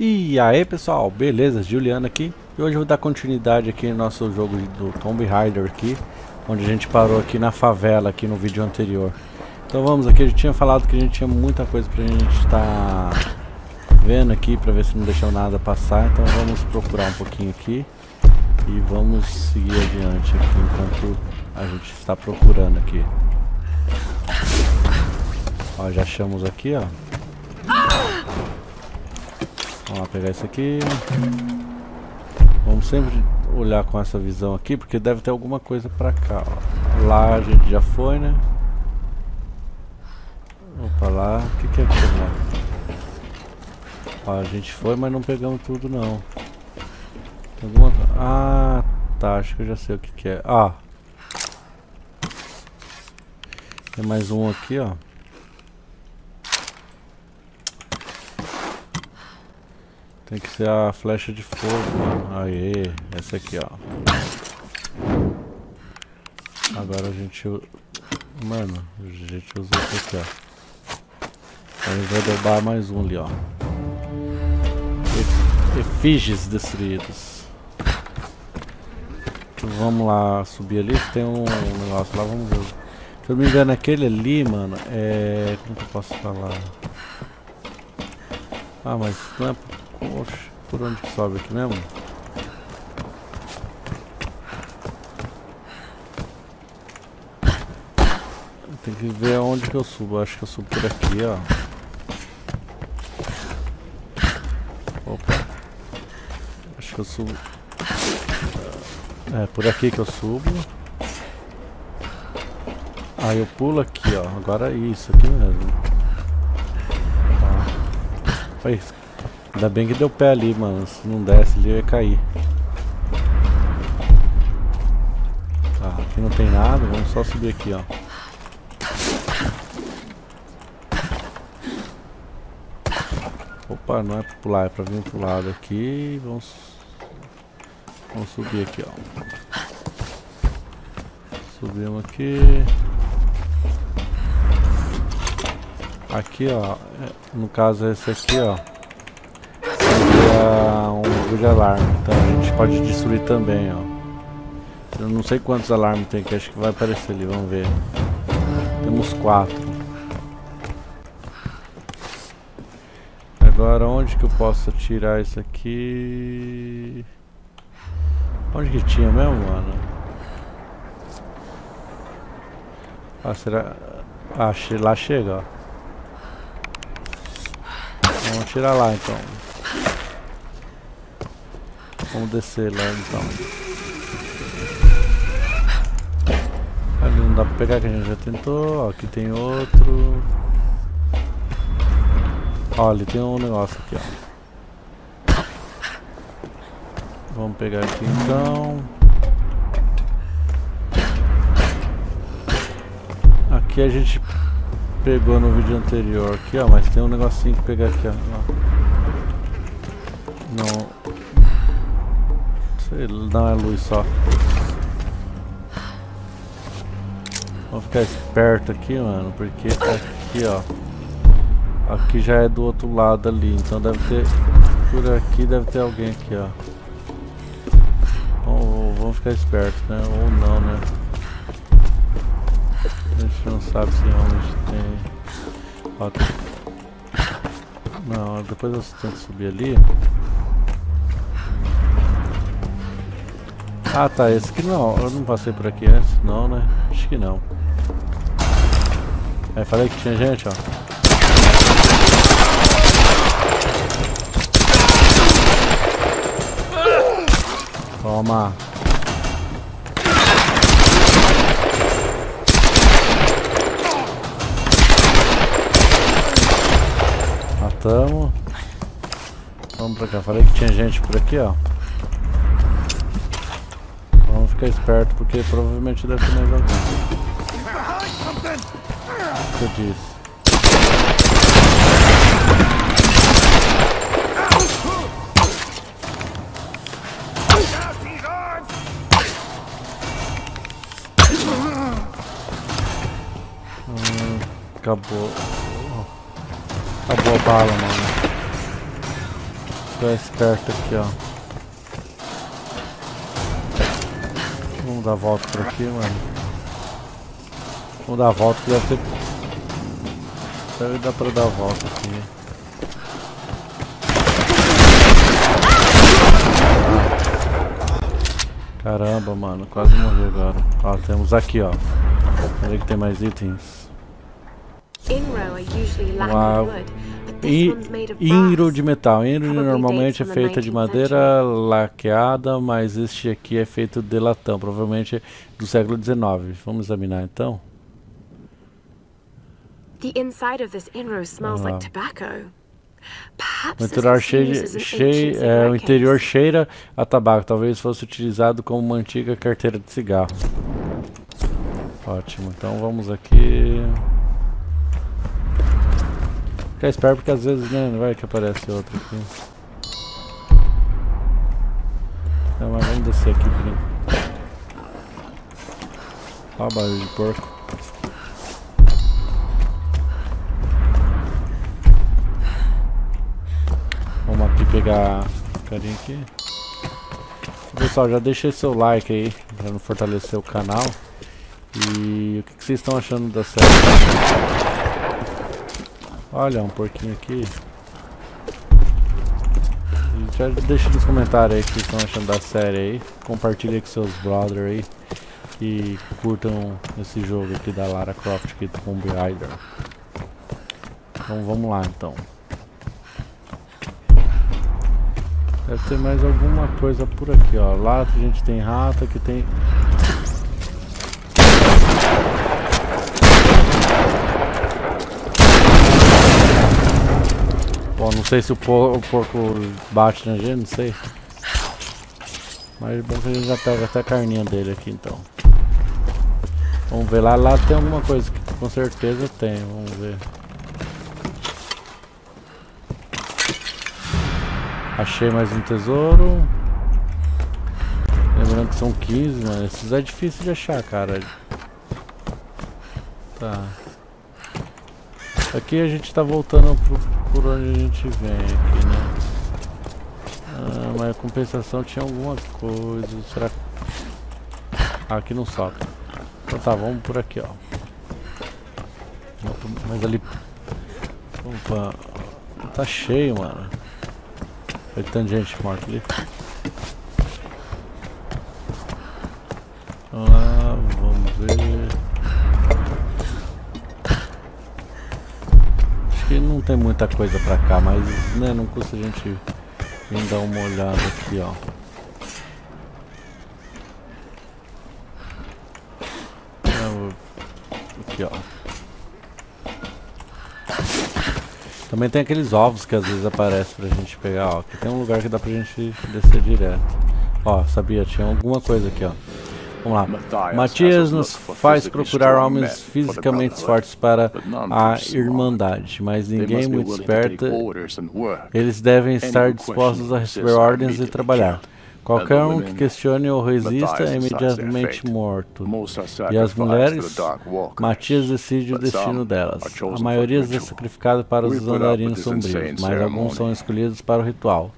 E aí pessoal, beleza? Juliano aqui. E hoje eu vou dar continuidade aqui no nosso jogo do Tomb Raider aqui onde a gente parou aqui na favela aqui no vídeo anterior. Então vamos aqui, eu tinha falado que a gente tinha muita coisa pra gente estar tá vendo aqui pra ver se não deixou nada passar. Então vamos procurar um pouquinho aqui e vamos seguir adiante aqui enquanto a gente está procurando aqui. Ó, já achamos aqui ó Vamos lá pegar isso aqui. Vamos sempre olhar com essa visão aqui, porque deve ter alguma coisa pra cá, ó. Lá a gente já foi, né? Opa, lá. O que, que é aquilo lá? Ó, a gente foi, mas não pegamos tudo, não. Tem alguma... Ah, tá. Acho que eu já sei o que, que é. Ah. Tem mais um aqui, ó. Tem que ser a flecha de fogo, mano. Aê, essa aqui, ó. Agora a gente... Mano, a gente usa essa aqui, ó. A gente vai derrubar mais um ali, ó. Efígies destruídos. Vamos lá subir ali, tem um negócio lá, vamos ver. Se eu me engano, aquele ali, mano, é... Como que eu posso falar? Ah, mas não é Oxe, por onde que sobe aqui mesmo? Tem que ver onde que eu subo. Acho que eu subo por aqui, ó. Opa. Acho que eu subo. É, por aqui que eu subo. Aí eu pulo aqui, ó. Agora é isso aqui mesmo. Tá. Olha Ainda bem que deu pé ali, mano. Se não desse eu ia cair. Tá, aqui não tem nada. Vamos só subir aqui, ó. Opa, não é pra pular, é pra vir pro lado aqui. Vamos, vamos subir aqui, ó. Subimos aqui. Aqui, ó. É, no caso, esse aqui, ó um jogo de alarme, então a gente pode destruir também, ó. Eu não sei quantos alarmes tem aqui, acho que vai aparecer ali, vamos ver. Temos quatro. Agora onde que eu posso tirar isso aqui? Onde que tinha mesmo, mano? Ah, será... Ah, lá chega, ó. Vamos tirar lá então. Vamos descer lá então. Ali não dá pra pegar que a gente já tentou. Ó, aqui tem outro. Ó, ali tem um negócio aqui, ó. Vamos pegar aqui então. Aqui a gente pegou no vídeo anterior aqui, ó, mas tem um negocinho que pegar aqui, ó. Não, ele não é luz só. Vamos ficar esperto aqui, mano, porque aqui, ó. Aqui já é do outro lado ali, então deve ter... Por aqui deve ter alguém aqui, ó. Vamos, vamos ficar esperto, né? Ou não, né? A gente não sabe se onde tem... Ó. Não, depois eu tenho que subir ali. Ah tá, esse aqui não, eu não passei por aqui antes, não né? Acho que não. É, falei que tinha gente, ó. Toma. Matamos. Vamos pra cá, falei que tinha gente por aqui, ó ficar esperto, porque provavelmente deve ter mais alguém. O que eu disse? Hum, acabou. Acabou a bala, mano. ficar esperto aqui, ó. Vamos dar a volta por aqui, mano. Vamos dar a volta que deve ter... Deve dar pra dar a volta aqui. Caramba, mano, quase morri agora. Ó, temos aqui, ó. Olha que tem mais itens. Uau. Inro de metal. Inro normalmente é feita de madeira laqueada, mas este aqui é feito de latão, provavelmente do século XIX. Vamos examinar então. The inside of this Inro smells ah. like tobacco. O interior, cheira, cheira, é, o interior cheira a tabaco. Talvez fosse utilizado como uma antiga carteira de cigarro. Ótimo. Então vamos aqui. Ficar esperto porque às vezes né, não vai que aparece outro aqui. Não, mas vamos descer aqui por Olha o barulho de porco. Vamos aqui pegar a carinha aqui. Pessoal, já deixei seu like aí, para fortalecer o canal. E o que, que vocês estão achando da série? Olha, um porquinho aqui. Já deixa nos comentários aí o que estão achando da série aí. Compartilha com seus brothers aí. Que curtam esse jogo aqui da Lara Croft aqui do Tomb Raider. Então vamos lá então. Deve ter mais alguma coisa por aqui, ó. Lá a gente tem rato, aqui tem... Bom, não sei se o, o porco bate na gente, não sei. Mas bom que a gente já pega até a carninha dele aqui, então. Vamos ver lá. Lá tem alguma coisa que com certeza tem. Vamos ver. Achei mais um tesouro. Lembrando que são 15, mano. Esses é difícil de achar, cara. Tá. Aqui a gente tá voltando pro, por onde a gente vem aqui, né? Ah, mas a compensação tinha alguma coisa. Será que... Ah, aqui não sobe. Então tá, vamos por aqui, ó. Mas ali... Opa. Tá cheio, mano. Olha tanta gente morta ali. Vamos lá, vamos ver. Acho que não tem muita coisa pra cá, mas né, não custa a gente vir dar uma olhada aqui, ó. Aqui, ó. Também tem aqueles ovos que às vezes aparecem pra gente pegar, ó. Aqui tem um lugar que dá pra gente descer direto. Ó, sabia, tinha alguma coisa aqui, ó. Vamos lá. Matias nos faz procurar homens fisicamente fortes para a Irmandade, mas ninguém muito esperto. Eles devem estar dispostos a receber ordens e trabalhar. Qualquer um que questione ou resista é imediatamente morto. E as mulheres, Matias decide o destino delas. A maioria é sacrificada para os andarinos sombrios, mas alguns são escolhidos para o ritual.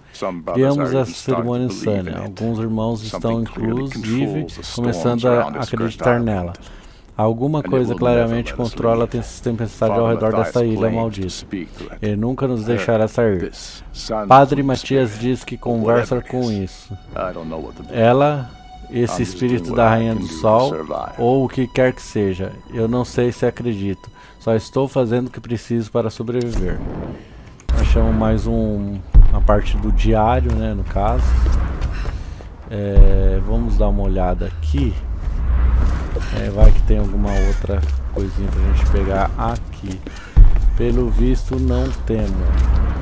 Criamos essa cerimônia insana. Alguns irmãos estão, inclusive, começando a acreditar nela. Alguma coisa claramente controla a tempestade ao redor dessa ilha maldita. Ele nunca nos deixará sair. Padre Matias diz que conversa com isso. Ela, esse espírito da Rainha do Sol, ou o que quer que seja. Eu não sei se acredito. Só estou fazendo o que preciso para sobreviver. Achamos mais um, uma parte do diário, né, no caso. É, vamos dar uma olhada aqui. É, vai que tem alguma outra coisinha pra gente pegar aqui. Pelo visto não temos.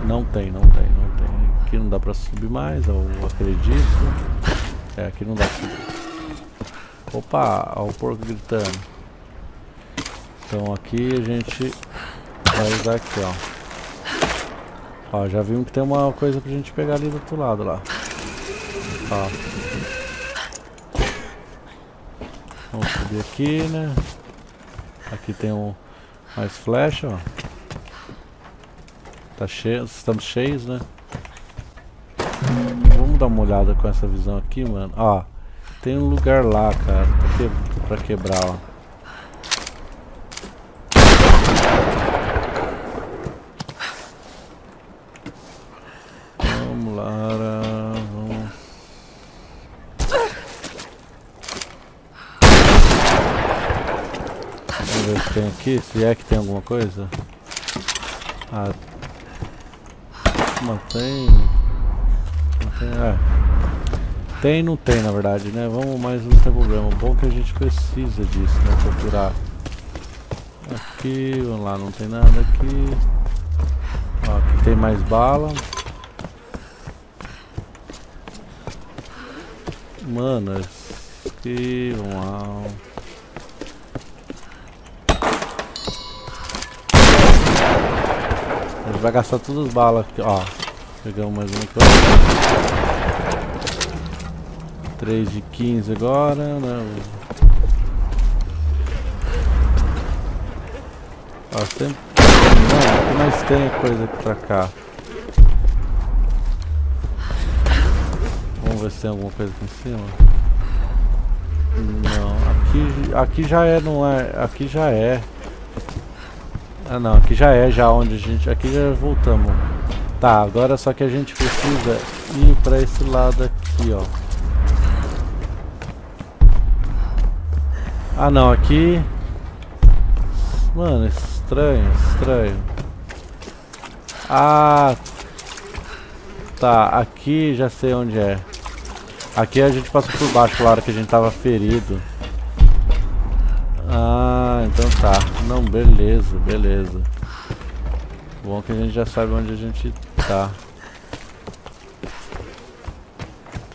Não tem, não tem, não tem. Aqui não dá pra subir mais, eu acredito. É, aqui não dá pra subir. Opa, olha o porco gritando. Então aqui a gente vai usar aqui, ó. Ó, já vimos que tem uma coisa pra gente pegar ali do outro lado lá. Ó. Vamos subir aqui, né? Aqui tem um mais flecha, ó. Tá cheio, estamos cheios, né? Vamos dar uma olhada com essa visão aqui, mano. Ó, tem um lugar lá, cara, pra, que, pra quebrar, ó. Ver o que tem aqui, se é que tem alguma coisa. Ah, mantém... Mantém, é. Tem não tem, na verdade, né? Vamos, mas não tem problema. O bom que a gente precisa disso, né? Procurar. Aqui, vamos lá, não tem nada aqui. Ó, aqui tem mais bala. Mano, aqui, vamos lá. Gente vai gastar todas as balas aqui, ó. Pegamos mais uma aqui, ó. 3 de 15 agora, né? Ó, sempre... Não, o que mais tem é coisa aqui pra cá? Vamos ver se tem alguma coisa aqui em cima. Não, aqui, aqui já é, não é, aqui já é. Ah não, aqui já é, já onde a gente, aqui já voltamos. Tá, agora só que a gente precisa ir pra esse lado aqui, ó. Ah não, aqui... Mano, estranho, estranho. Ah... Tá, aqui já sei onde é. Aqui a gente passou por baixo, claro que a gente tava ferido. Ah, então tá. Não, beleza, beleza. Bom que a gente já sabe onde a gente tá.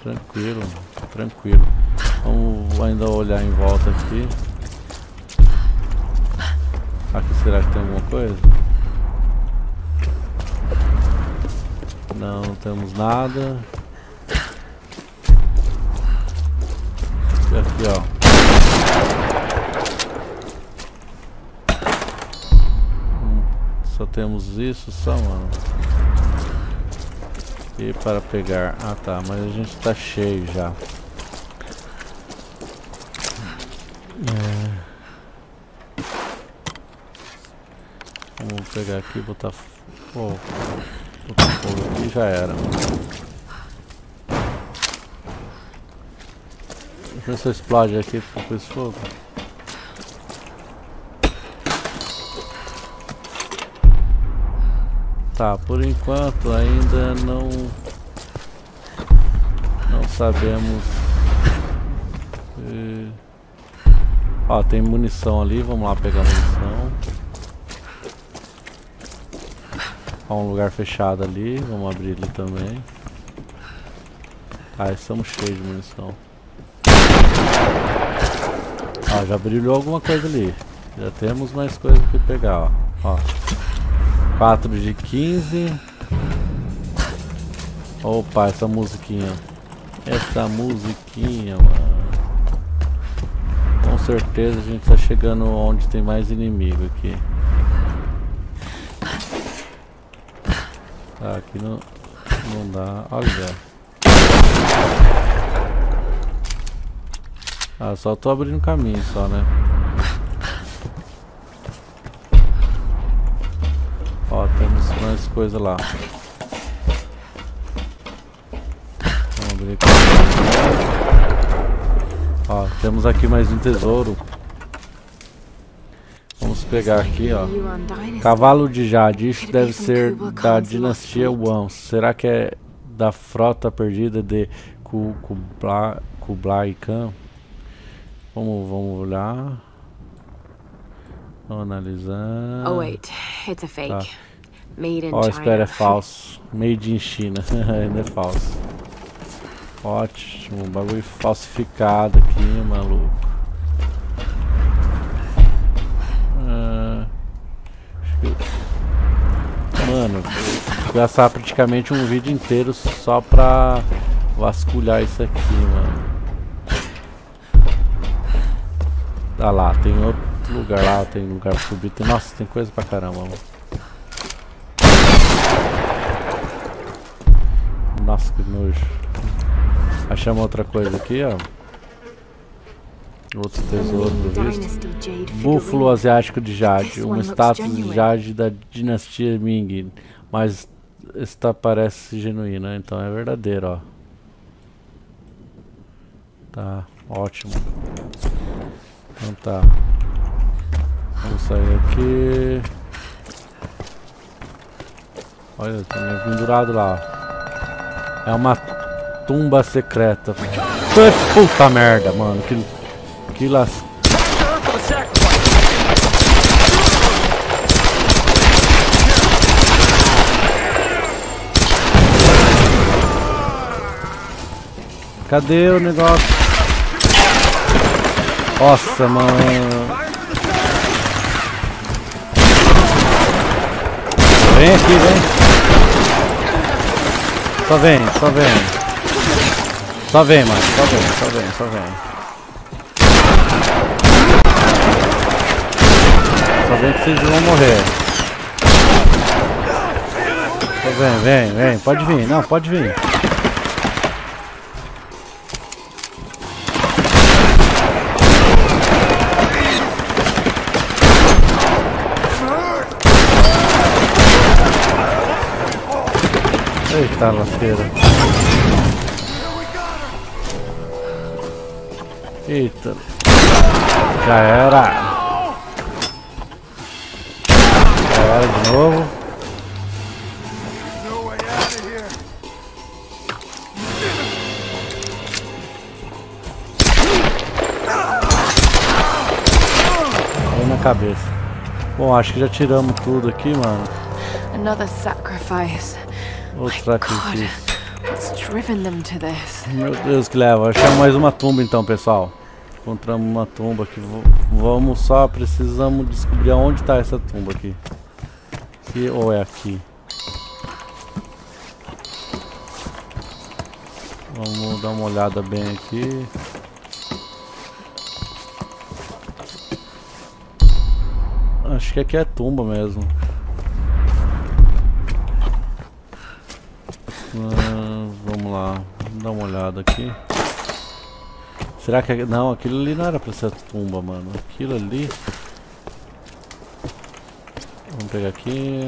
Tranquilo, tranquilo. Vamos ainda olhar em volta aqui. Aqui será que tem alguma coisa? Não, não temos nada. E aqui ó. Hum, só temos isso só, mano. E para pegar. Ah tá, mas a gente tá cheio já. É... Vamos pegar aqui e botar, oh, botar fogo aqui já era. Deixa eu se explode aqui com esse fogo. Tá, por enquanto ainda não não sabemos eh, Ó, tem munição ali, vamos lá pegar munição. Ó, um lugar fechado ali, vamos abrir ele também. Ah, estamos cheios de munição. Ó, já brilhou alguma coisa ali. Já temos mais coisa que pegar, ó. ó. 4 de 15. Opa, essa musiquinha. Essa musiquinha, mano certeza a gente tá chegando onde tem mais inimigo aqui. Tá, aqui não, não dá. Olha. Ah, só tô abrindo caminho só, né? Temos mais coisa lá. Vamos abrir aqui. Ó, temos aqui mais um tesouro. Vamos pegar aqui, ó. Cavalo de Jade. Isso deve ser da dinastia Wang. Será que é da frota perdida de Kublai, Kublai Khan? Vamos, vamos olhar. Vamos analisar. Oh wait, it's a fake. Tá. Made in oh, espera, é falso. Made in China. Ainda é falso. Ótimo, bagulho falsificado aqui, maluco. Ah, Mano, vou gastar praticamente um vídeo inteiro só pra vasculhar isso aqui, mano. Tá lá, tem outro lugar lá, tem lugar pra subir. Tem... Nossa, tem coisa pra caramba, mano. Nossa, que nojo. Achamos outra coisa aqui, ó. Outro tesouro do visto. Búfalo asiático de Jade. Uma estátua de Jade da dinastia Ming. Mas esta parece genuína, então é verdadeiro, ó. Tá, ótimo. Então tá. Vamos sair aqui. Olha, tem um pendurado lá, ó. É uma tumba secreta. Puta merda, mano. Que, que las... Cadê o negócio? Nossa, mano. Vem aqui, vem. Só vem, só vem. Só vem, mano. Só vem, só vem, só vem. Só vem que vocês vão morrer. Só vem, vem, vem. Pode vir. Não, pode vir. Eita lasqueira. Eita. Já era. Já era de novo. Na cabeça. Bom, acho que já tiramos tudo aqui, mano. Another sacrifice. Outro sacrifício. Meu Deus que leva. Achamos mais uma tumba então, pessoal. Encontramos uma tumba aqui. Vamos só, precisamos descobrir aonde está essa tumba aqui. Se ou é aqui. Vamos dar uma olhada bem aqui. Acho que aqui é tumba mesmo. Ah, vamos lá, vamos dar uma olhada aqui. Será que... Não, aquilo ali não era pra ser tumba, mano. Aquilo ali... Vamos pegar aqui...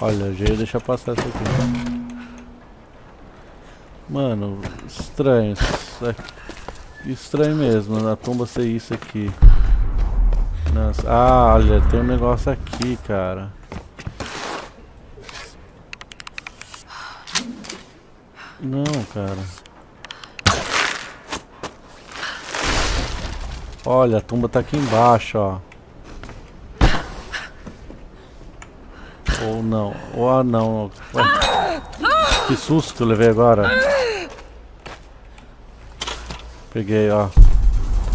Olha, já ia deixar passar isso aqui. Mano, estranho. Estranho mesmo, na tumba ser isso aqui. Ah, olha, tem um negócio aqui, cara. Não, cara. Olha, a tumba tá aqui embaixo, ó. Ou não. Ou ah, não. Ué. Que susto que eu levei agora. Peguei, ó.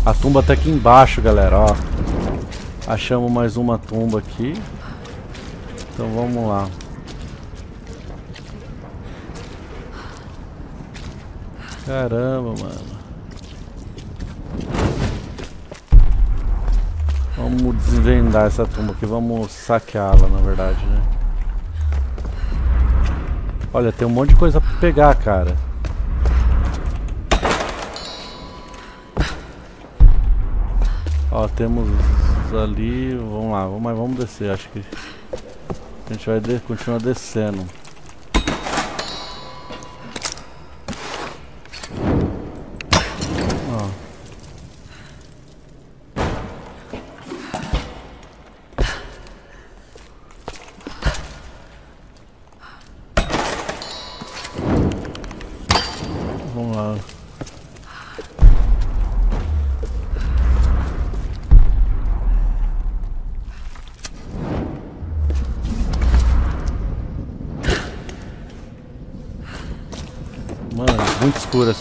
A tumba tá aqui embaixo, galera, ó. Achamos mais uma tumba aqui. Então vamos lá. Caramba, mano. Vamos desvendar essa tumba aqui. Vamos saqueá-la, na verdade, né? Olha, tem um monte de coisa pra pegar, cara. Ó, temos ali, vamos lá, mas vamos descer, acho que a gente vai de, continuar descendo.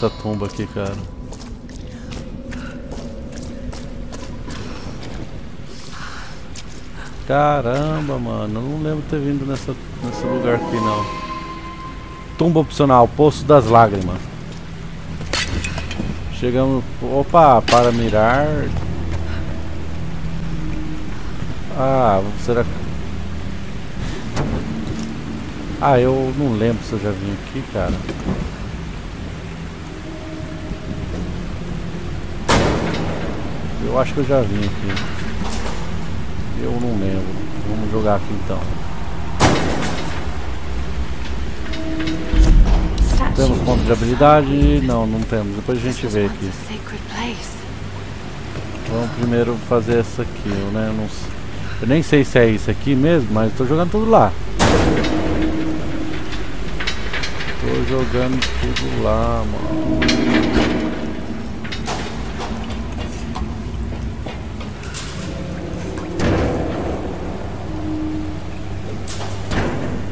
Essa tumba aqui, cara. Caramba, mano. Eu não lembro ter vindo nessa, nesse lugar aqui, não. Tumba opcional, Poço das Lágrimas. Chegamos... Opa, para mirar. Ah, será que... Ah, eu não lembro se eu já vim aqui, cara. Eu acho que eu já vim aqui. Eu não lembro. Vamos jogar aqui então. Temos ponto de habilidade? Não, não temos. Depois a gente vê aqui. Vamos primeiro fazer essa aqui, né? Eu, não, eu nem sei se é isso aqui mesmo, mas estou jogando tudo lá. Tô jogando tudo lá, mano.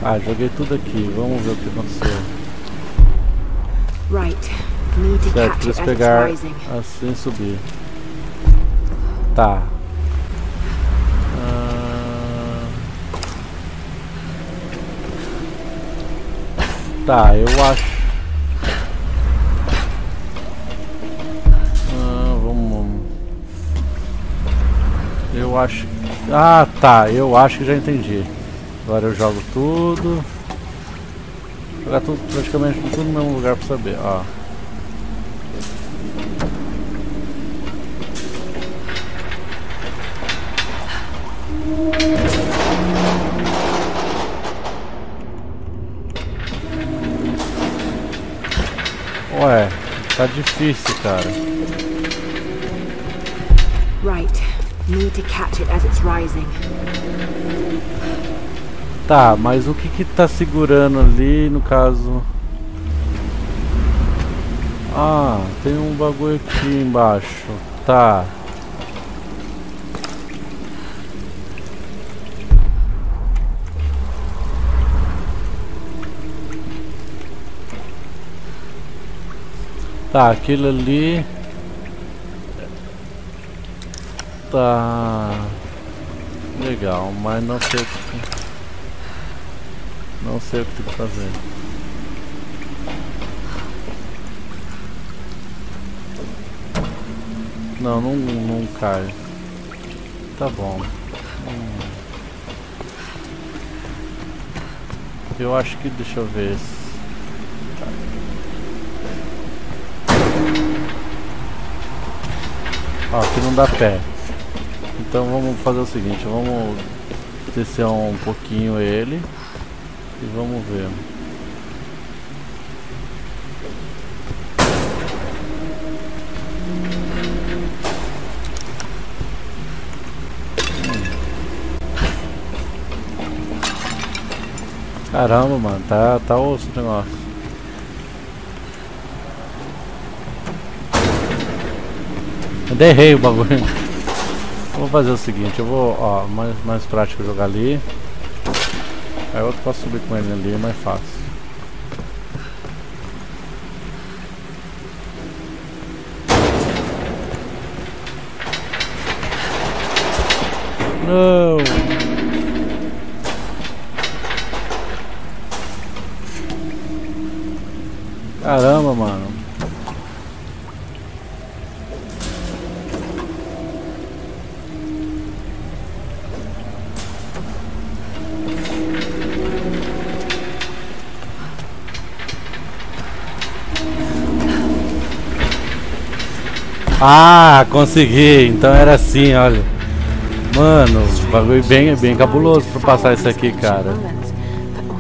Ah, joguei tudo aqui. Vamos ver o que aconteceu. Certo, preciso pegar assim subir. Tá. Ah... Tá, eu acho. Ah, vamos. Eu acho. Ah, tá. Eu acho que já entendi. Agora eu jogo tudo. Jogar tudo, praticamente tudo no mesmo lugar pra saber. Ó. Ué, tá difícil, cara. Right. Need to catch it as it's rising. Tá, mas o que que tá segurando ali, no caso... Ah, tem um bagulho aqui embaixo. Tá. Tá, aquilo ali... Tá... Legal, mas não sei. Não sei o que tem que fazer. Não, não, não cai. Tá bom. Hum. Eu acho que... Deixa eu ver... Ó, aqui não dá pé. Então vamos fazer o seguinte, vamos descer um pouquinho ele e vamos ver. Caramba, mano, tá, tá osso o negócio. Eu derrei o bagulho. Vou fazer o seguinte, eu vou, ó, mais, mais prático jogar ali. Aí outro posso subir com ele ali, é mais fácil. Não! Caramba, mano. Ah, consegui. Então era assim, olha. Mano, bagulho bem, bem cabuloso pra passar isso aqui, cara.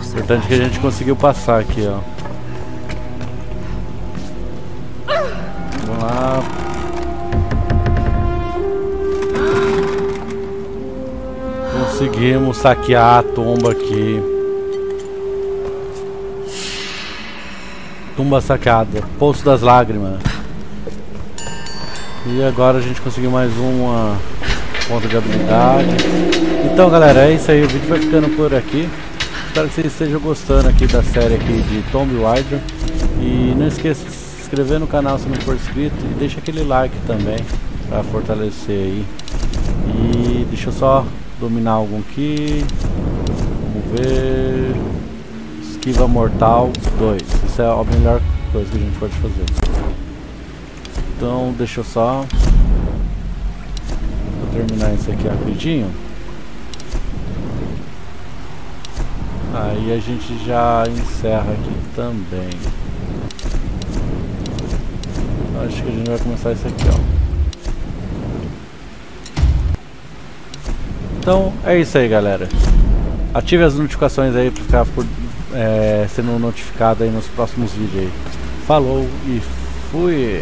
Importante que a gente conseguiu passar aqui, ó. Vamos lá. Conseguimos saquear a tumba aqui. Tumba saqueada. Poço das lágrimas. E agora a gente conseguiu mais uma ponta de habilidade. Então galera, é isso aí, o vídeo vai ficando por aqui. Espero que vocês estejam gostando aqui da série aqui de Tomb Raider. E não esqueça de se inscrever no canal se não for inscrito e deixa aquele like também para fortalecer aí. E deixa eu só dominar algum aqui. Vamos ver. Esquiva mortal 2. Isso é a melhor coisa que a gente pode fazer. Então deixa eu só Vou terminar isso aqui rapidinho Aí a gente já encerra aqui também. Acho que a gente vai começar isso aqui, ó. Então é isso aí, galera. Ative as notificações aí para ficar por, é, sendo notificado aí nos próximos vídeos aí. Falou e fui!